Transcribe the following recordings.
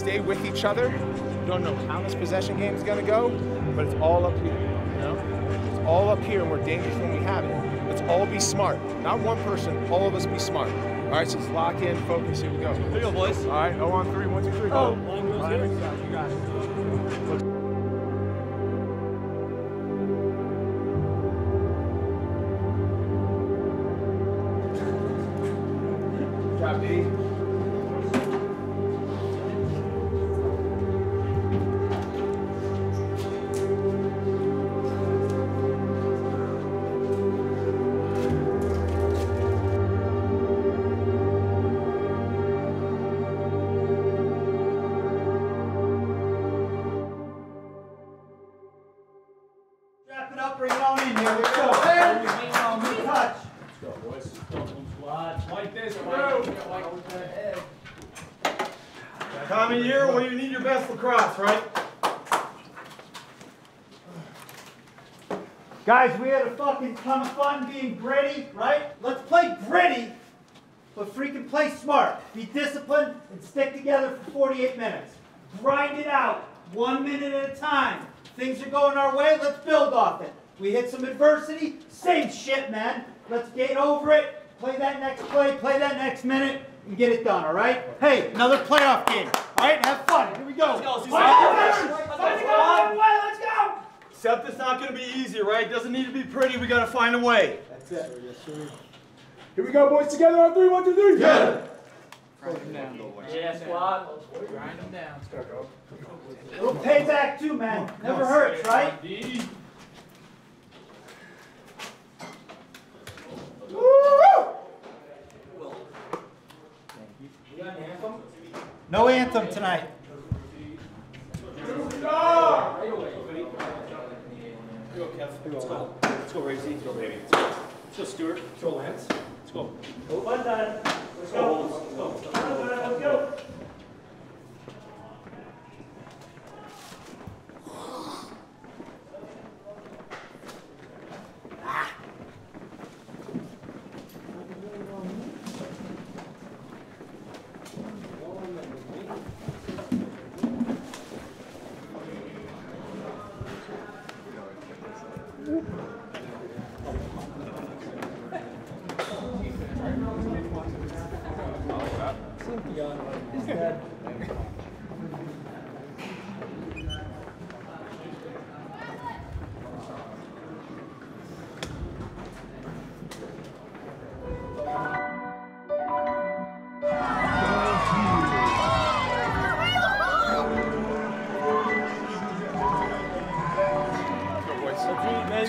stay with each other. You don't know how this possession game is going to go, but it's all up here. You know? It's all up here, and we're dangerous when we have it. Let's all be smart. Not one person. All of us be smart. All right, so let's lock in, focus. Here we go. Here we go, boys. All right, oh on three, one, two, three, Oh, go. line goes Line here. You got it. Good job, Like this, Time of year when you need your best lacrosse, right? Guys, we had a fucking ton of fun being gritty, right? Let's play gritty, but freaking play smart. Be disciplined and stick together for 48 minutes. Grind it out, one minute at a time. Things are going our way, let's build off it. We hit some adversity, same shit, man. Let's get over it, play that next play, play that next minute, and get it done, all right? Hey, another playoff game, all right? Have fun. Here we go. Let's go, Susan. All right, let's go. Let's go. Except it's not gonna be easy, right? Doesn't need to be pretty, we gotta find a way. That's it. Yes, sir. Here we go, boys, together on three, one, two, three. Yeah. Yeah, squad. Little payback too, man. Never hurts, right? No anthem tonight. Let's go. Let's go, Racy. Let's go, baby. Let's go, Stuart. Let's go, Lance. Let's go. Let's go. Let's go. Let's go. Let's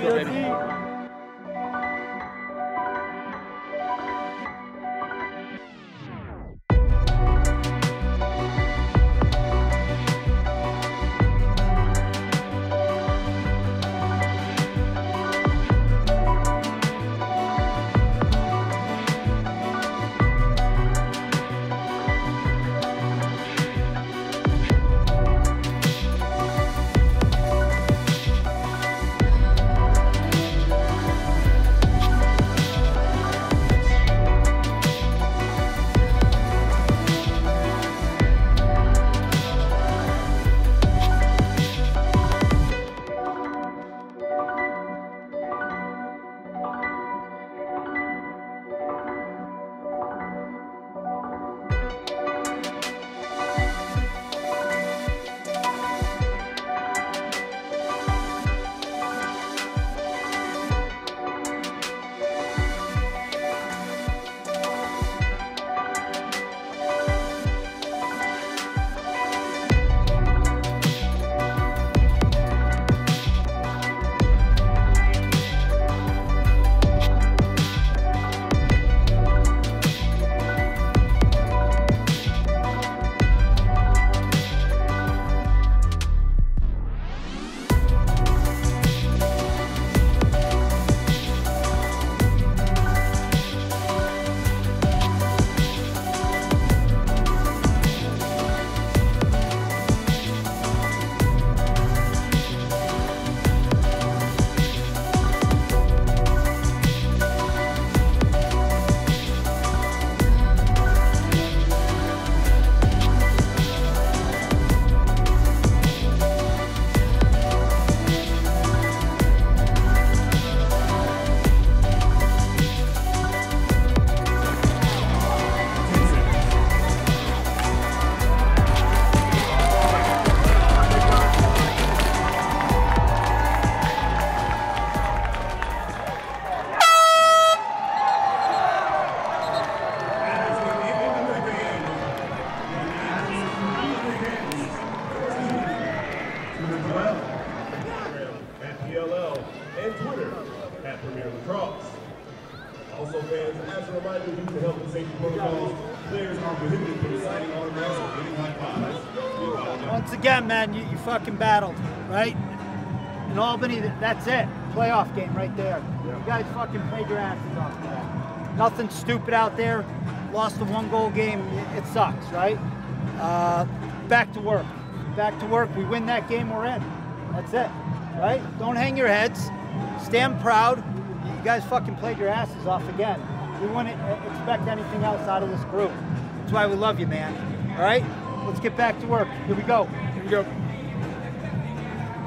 Let's go, baby. players are prohibited from signing autographs or getting high fives. Once again, man, you, you fucking battled, right? In Albany, that's it. Playoff game right there. Yeah. You guys fucking played your asses off that. Nothing stupid out there. Lost a one goal game. It sucks, right? Uh, back to work. Back to work. We win that game, we're in. That's it, right? Don't hang your heads. Stand proud. You guys fucking played your asses off again. We wouldn't expect anything else out of this group. That's why we love you, man. All right? Let's get back to work. Here we go. Here we go.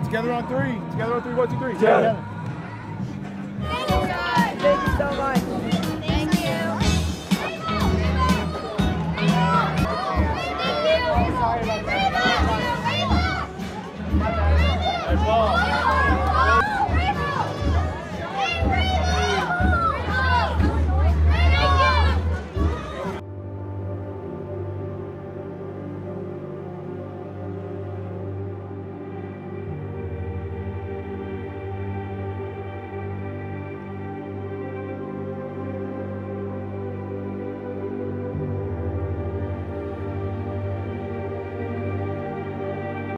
Together on three. Together on three. One, two, three. Together. Thank you so much. Thank you. Sorry about that.